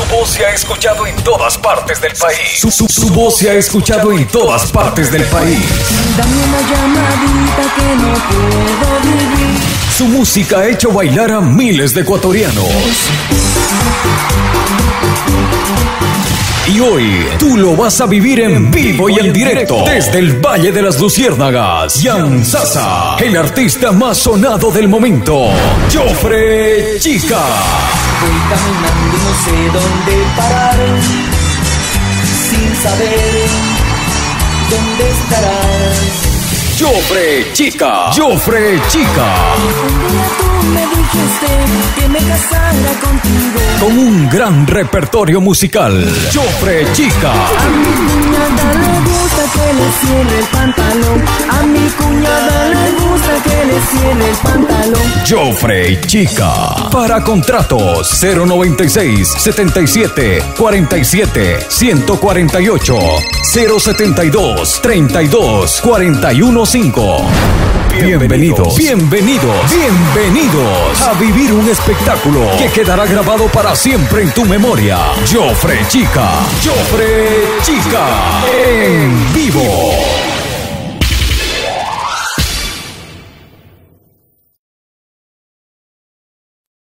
Su voz se ha escuchado en todas partes del país. Su, su- su voz se ha escuchado en todas partes del país. Dame una llamadita que no puedo vivir. Su música ha hecho bailar a miles de ecuatorianos. Y hoy tú lo vas a vivir en vivo y en directo desde el Valle de las Luciérnagas. Jan Sasa, el artista más sonado del momento. Jofre Chica. Voy caminando y no sé dónde parar. Sin saber dónde estarás. Jofre Chica. Jofre Chica. Tú me dijiste que me casara contigo. Con un gran repertorio musical. Jofre Chica. A mi cuñada le gusta que le cierre el pantalón. Cierre el Chica. Para contratos 096 77 47 148 072 32 41 5. Bienvenidos, bienvenidos, bienvenidos a vivir un espectáculo que quedará grabado para siempre en tu memoria. Jofre Chica, Jofre Chica, en.